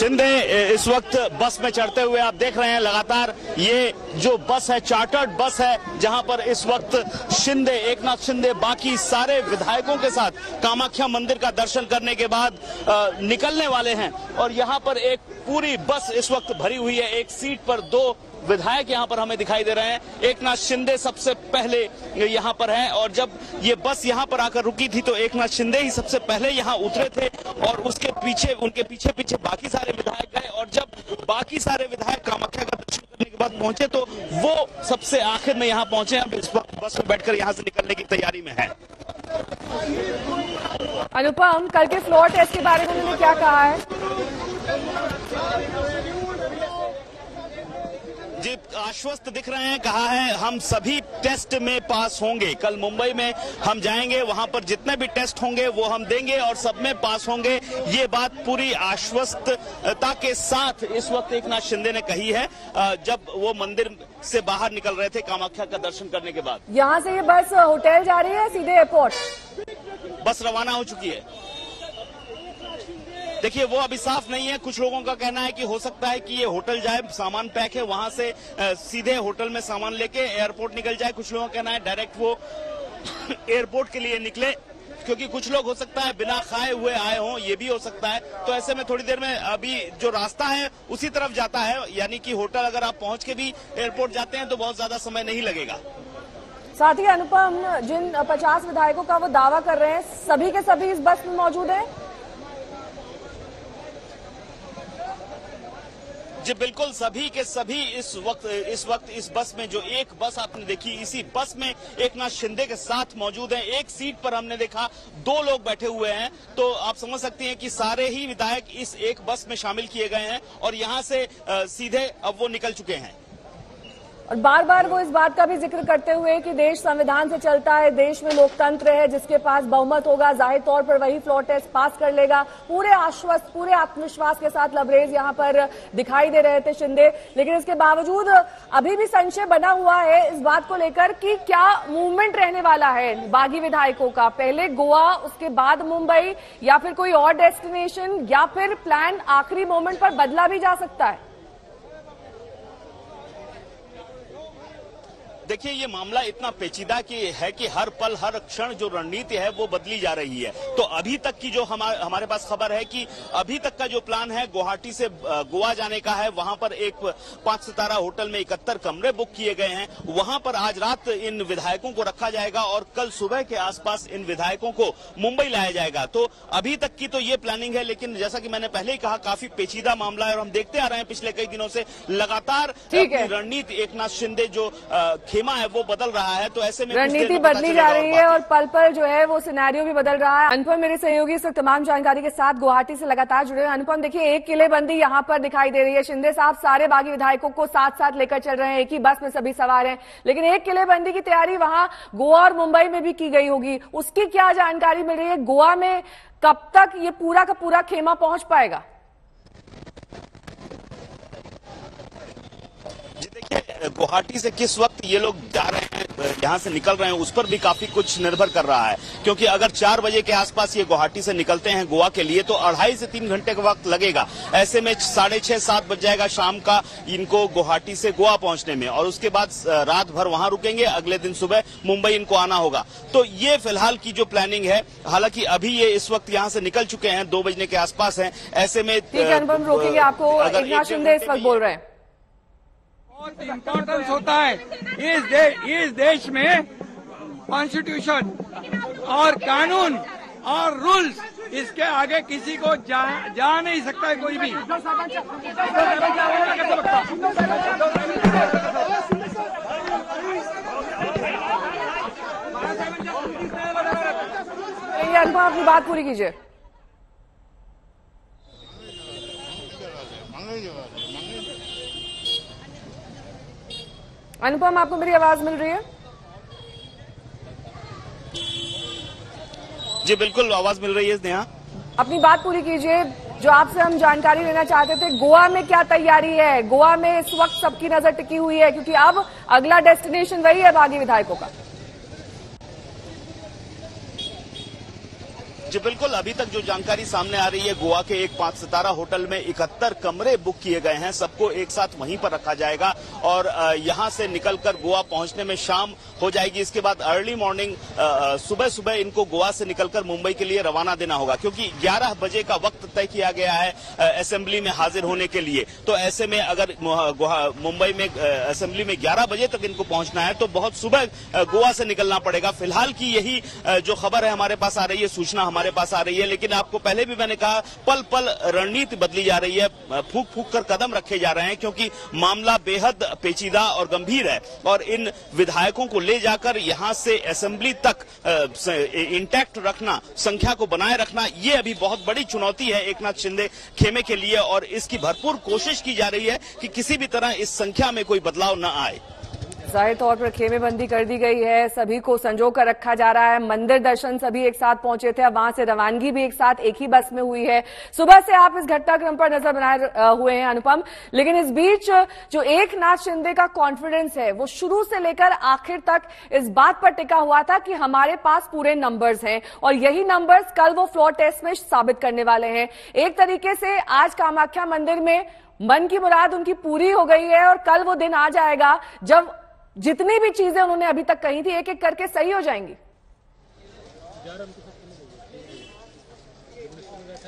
शिंदे इस वक्त बस में चढ़ते हुए आप देख रहे हैं लगातार ये जो बस है, चार्टर्ड बस है, जहाँ पर इस वक्त शिंदे, एकनाथ शिंदे, बाकी सारे विधायकों के साथ कामाख्या मंदिर का दर्शन करने के बाद निकलने वाले हैं। और यहाँ पर एक पूरी बस इस वक्त भरी हुई है, एक सीट पर दो विधायक यहाँ पर हमें दिखाई दे रहे हैं। एकनाथ शिंदे सबसे पहले यहाँ पर हैं, और जब ये बस यहाँ पर आकर रुकी थी तो एकनाथ शिंदे ही सबसे पहले यहाँ उतरे थे, और उसके पीछे, उनके पीछे पीछे बाकी सारे विधायक गए और जब बाकी सारे विधायक कामाख्या का दर्शन करने के बाद पहुँचे तो वो सबसे आखिर में यहाँ पहुँचे अब इस वक्त बस में बैठकर यहाँ से निकलने की तैयारी में है। अनुपम, कल के फ्लोर टेस्ट के बारे में उन्होंने क्या कहा है? जी आश्वस्त दिख रहे हैं कहा है हम सभी टेस्ट में पास होंगे। कल मुंबई में हम जाएँगे वहाँ पर जितने भी टेस्ट होंगे वो हम देंगे और सब में पास होंगे। ये बात पूरी आश्वस्तता के साथ इस वक्त एक नाथ शिंदे ने कही है। जब वो मंदिर से बाहर निकल रहे थे कामाख्या का दर्शन करने के बाद। यहाँ से ये बस होटल जा रही है सीधे एयरपोर्ट। बस रवाना हो चुकी है। देखिए, वो अभी साफ़ नहीं है। कुछ लोगों का कहना है कि हो सकता है कि ये होटल जाए, सामान पैक है, वहाँ से सीधे होटल में सामान लेके एयरपोर्ट निकल जाए। कुछ लोगों का कहना है, डायरेक्ट वो एयरपोर्ट के लिए निकले, क्योंकि कुछ लोग हो सकता है बिना खाए हुए आए हों, ये भी हो सकता है। तो ऐसे में थोड़ी देर में अभी जो रास्ता है, उसी तरफ़ जाता है। यानी कि होटल अगर आप पहुँच के भी एयरपोर्ट जाते हैं तो बहुत ज़्यादा समय नहीं लगेगा। साथ ही अनुपम, जिन 50 विधायकों का वो दावा कर रहे हैं, सभी के सभी इस बस में मौजूद हैं? जी, बिल्कुल सभी के सभी इस वक्त इस वक्त इस बस में, जो एक बस आपने देखी, इसी बस में एक नाथ शिंदे के साथ मौजूद हैं। एक सीट पर हमने देखा, दो लोग बैठे हुए हैं। तो आप समझ सकते हैं कि सारे ही विधायक इस एक बस में शामिल किए गए हैं और यहाँ से सीधे अब वो निकल चुके हैं। और बार बार वो इस बात का भी ज़िक्र करते हुए कि देश संविधान से चलता है, देश में लोकतंत्र है, जिसके पास बहुमत होगा, ज़ाहिर तौर पर वही फ्लोर टेस्ट पास कर लेगा। पूरे आश्वस्त, पूरे आत्मविश्वास के साथ लबरेज यहाँ पर दिखाई दे रहे थे शिंदे। लेकिन इसके बावजूद अभी भी संशय बना हुआ है इस बात को लेकर कि क्या मूवमेंट रहने वाला है बागी विधायकों का? पहले गोवा, उसके बाद मुंबई, या फिर कोई और डेस्टिनेशन या फिर प्लान आखिरी मोमेंट पर बदला भी जा सकता है? देखिए ये मामला इतना पेचीदा की है कि हर पल हर क्षण जो रणनीति है वो बदली जा रही है। तो अभी तक की जो हमारे हमारे पास खबर है कि अभी तक का जो प्लान है गुवाहाटी से गोवा जाने का है। वहाँ पर एक पाँच सितारा होटल में इकहत्तर कमरे बुक किए गए हैं। वहाँ पर आज रात इन विधायकों को रखा जाएगा और कल सुबह के आसपास इन विधायकों को मुंबई लाया जाएगा। तो अभी तक की तो ये प्लानिंग है लेकिन जैसा कि मैंने पहले ही कहा काफ़ी पेचीदा मामला है और हम देखते आ रहे हैं पिछले कई दिनों से। लगातार रणनीति एक नाथ शिंदे जो अ, खेमा है वो बदल रहा है तो ऐसे में रणनीति बदली जा रही है और पल पल जो है वो सिनेरियो भी बदल रहा है। अनुपम मेरे सहयोगी इस तमाम जानकारी के साथ गुवाहाटी से लगातार जुड़े हैं। अनुपम देखिए एक किलेबंदी यहाँ पर दिखाई दे रही है। शिंदे साहब सारे बागी विधायकों को साथ साथ लेकर चल रहे हैं। एक ही बस में सभी सवार हैं। लेकिन एक किलेबंदी की तैयारी वहाँ गोवा और मुंबई में भी की गई होगी। उसकी क्या जानकारी मिल रही है? गोवा में कब तक ये पूरा का पूरा खेमा पहुँच पाएगा जी देखिए गुवाहाटी से किस वक्त ये लोग जा रहे हैं यहाँ से निकल रहे हैं उस पर भी काफ़ी कुछ निर्भर कर रहा है। क्योंकि अगर चार बजे के आसपास ये गुवाहाटी से निकलते हैं गोवा के लिए तो अढ़ाई से तीन घंटे का वक्त लगेगा। ऐसे में साढ़े छह सात बज जाएगा शाम का इनको गुवाहाटी से गोवा पहुँचने में। और उसके बाद रात भर वहाँ रुकेंगे अगले दिन सुबह मुंबई इनको आना होगा। तो ये फ़िलहाल की जो प्लानिंग है हालाँकि अभी ये इस वक्त यहाँ से निकल चुके हैं दो बजने के आसपास हैं। ऐसे में ठीक है अनुपम रोकेंगे आपको शिंदे इस वक्त बोल रहे हैं। बहुत इम्पोर्टेंस होता है। इस दे, इस देश में कॉन्स्टिट्यूशन और कानून और रूल्स इसके आगे किसी को जा, जा नहीं सकता है कोई भी। ये अपनी बात पूरी कीजिए। अनुपम आपको मेरी आवाज़ मिल रही है? जी बिल्कुल आवाज़ मिल रही है नेहा। अपनी बात पूरी कीजिए। जो आपसे हम जानकारी लेना चाहते थे गोवा में क्या तैयारी है? गोवा में इस वक्त सबकी नज़र टिकी हुई है क्योंकि अब अगला डेस्टिनेशन वही है बागी विधायकों का। जी बिल्कुल, अभी तक जो जानकारी सामने आ रही है, गोवा के एक पाँच सितारा होटल में इकहत्तर कमरे बुक किए गए हैं। सबको एक साथ वहीं पर रखा जाएगा और यहाँ से निकलकर गोवा पहुँचने में शाम हो जाएगी। इसके बाद अर्ली मॉर्निंग सुबह सुबह इनको गोवा से निकलकर मुंबई के लिए रवाना देना होगा, क्योंकि 11 बजे का वक्त तय किया गया है असेंबली में हाजिर होने के लिए। तो ऐसे में अगर मुंबई में असेंबली में 11 बजे तक इनको पहुँचना है तो बहुत सुबह गोवा से निकलना पड़ेगा। फ़िलहाल की यही जो खबर है, हमारे पास आ रही है, सूचना हमारे पास आ रही है, लेकिन आपको पहले भी मैंने कहा पल पल रणनीति बदली जा रही है फूक फूक कर कदम रखे जा रहे हैं, क्योंकि मामला बेहद पेचीदा और गंभीर है। और इन विधायकों को ले जाकर यहाँ से असेंबली तक इंटैक्ट रखना, संख्या को बनाए रखना, ये अभी बहुत बड़ी चुनौती है एकनाथ शिंदे खेमे के लिए, और इसकी भरपूर कोशिश की जा रही है कि किसी भी तरह इस संख्या में कोई बदलाव न आए। ज़ाहिर तौर पर खेमेबंदी कर दी गई है। सभी को संजो कर रखा जा रहा है। मंदिर दर्शन सभी एक साथ पहुँचे थे। अब वहाँ से रवानगी भी एक साथ एक ही बस में हुई है। सुबह से आप इस घटनाक्रम पर नज़र बनाए हुए हैं, अनुपम। लेकिन इस बीच जो एक नाथ शिंदे का कॉन्फिडेंस है, वो शुरू से लेकर आखिर तक इस बात पर टिका हुआ था कि हमारे पास पूरे नंबर्स हैं। और यही नंबर्स कल वो फ्लोर टेस्ट में साबित करने वाले हैं। एक तरीके से आज कामाख्या मंदिर में मन की मुराद उनकी पूरी हो गई है और कल वो दिन आ जाएगा जब जितनी भी चीज़ें उन्होंने अभी तक कही थी एक एक करके सही हो जाएँगी।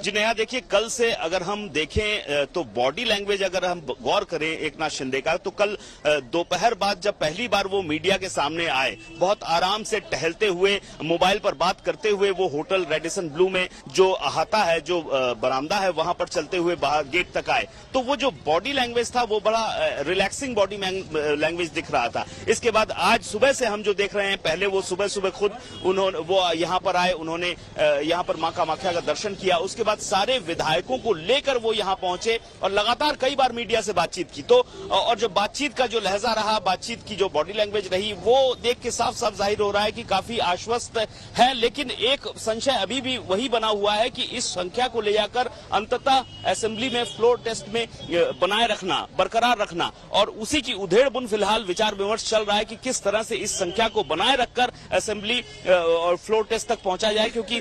जी, नेहा, देखिए, कल से अगर हम देखें तो बॉडी लैंग्वेज अगर हम गौर करें एक नाथ शिंदे का तो कल दोपहर बाद जब पहली बार वो मीडिया के सामने आए, बहुत आराम से टहलते हुए, मोबाइल पर बात करते हुए वो होटल रेडिसन ब्लू में जो अहाता है, जो बरामदा है, वहाँ पर चलते हुए बाहर गेट तक आए। तो वो जो बॉडी लैंग्वेज था, वो बड़ा रिलैक्सिंग बॉडी लैंग्वेज दिख रहा था। इसके बाद आज सुबह से हम जो देख रहे हैं, पहले वो सुबह सुबह खुद उन्होंने, वो यहाँ पर आए, उन्होंने यहाँ पर माँ कामाख्या का दर्शन किया, उसके बाद सारे विधायकों को लेकर वो यहाँ पहुँचे और लगातार कई बार मीडिया से बातचीत की। तो और जो बातचीत का जो लहजा रहा, बातचीत की जो बॉडी लैंग्वेज रही, वो देख के साफ़ साफ़ ज़ाहिर हो रहा है कि काफ़ी आश्वस्त है, लेकिन एक संशय अभी भी वही बना हुआ है कि इस संख्या को ले जाकर अंततः असेंबली में फ्लोर टेस्ट में बनाए रखना, बरकरार रखना, और उसी की उधेड़ बुन फ़िलहाल विचार विमर्श चल रहा है कि किस तरह से इस संख्या को बनाए रखकर असेंबली और फ्लोर टेस्ट तक पहुँचा जाए, क्योंकि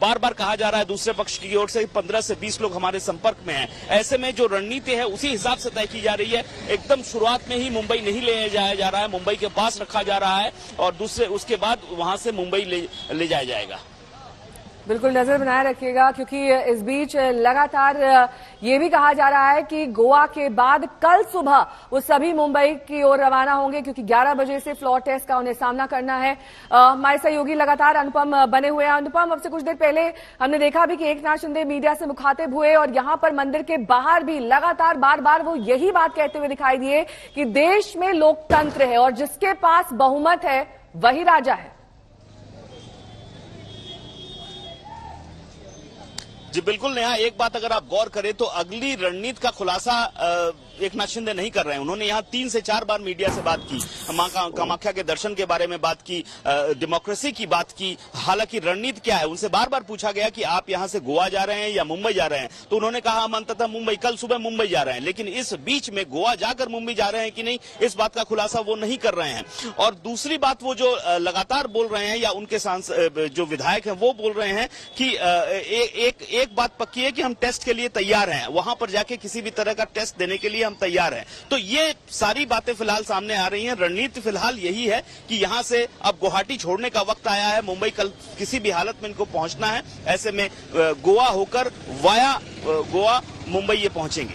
बार बार कहा जा रहा है, दूसरे पक्ष की ओर से पंद्रह से बीस लोग हमारे संपर्क में हैं। ऐसे में जो रणनीति है उसी हिसाब से तय की जा रही है। एकदम शुरुआत में ही मुंबई नहीं ले जाया जा रहा है मुंबई के पास रखा जा रहा है और दूसरे उसके बाद वहाँ से मुंबई ले, ले जाया जाएगा। बिल्कुल नज़र बनाए रखिएगा, क्योंकि इस बीच लगातार ये भी कहा जा रहा है कि गोवा के बाद कल सुबह वो सभी मुंबई की ओर रवाना होंगे, क्योंकि 11 बजे से फ्लोर टेस्ट का उन्हें सामना करना है। हमारे सहयोगी लगातार अनुपम बने हुए हैं। अनुपम, अब से कुछ देर पहले हमने देखा भी कि एक नाथ शिंदे मीडिया से मुखातिब हुए, और यहाँ पर मंदिर के बाहर भी लगातार बार बार वो यही बात कहते हुए दिखाई दिए कि देश में लोकतंत्र है, और जिसके पास बहुमत है, वही राजा है। जी बिल्कुल नेहा एक बात अगर आप गौर करें तो अगली रणनीति का खुलासा अ, एक नाथ शिंदे नहीं कर रहे हैं। उन्होंने यहाँ तीन से चार बार मीडिया से बात की, माँ कामाख्या के दर्शन के बारे में बात की डेमोक्रेसी की बात की, हालाँकि रणनीति क्या है, उनसे बार बार पूछा गया कि आप यहाँ से गोवा जा रहे हैं या मुंबई जा रहे हैं। तो उन्होंने कहा, हम अंततः मुंबई, कल सुबह मुंबई जा रहे हैं। लेकिन इस बीच में गोवा जाकर मुंबई जा रहे हैं कि नहीं, इस बात का खुलासा वो नहीं कर रहे हैं। और दूसरी बात वो जो लगातार बोल रहे हैं या उनके जो विधायक हैं, वो बोल रहे हैं कि एक एक बात पक्की है कि हम टेस्ट के लिए तैयार हैं। वहाँ पर जाके किसी भी तरह का टेस्ट देने के लिए हम तैयार हैं। तो ये सारी बातें फ़िलहाल सामने आ रही हैं। रणनीति फ़िलहाल यही है कि यहाँ से अब गुवाहाटी छोड़ने का वक्त आया है। मुंबई कल किसी भी हालत में इनको पहुँचना है। ऐसे में गोवा होकर वाया गोवा, मुंबई ये पहुँचेंगे।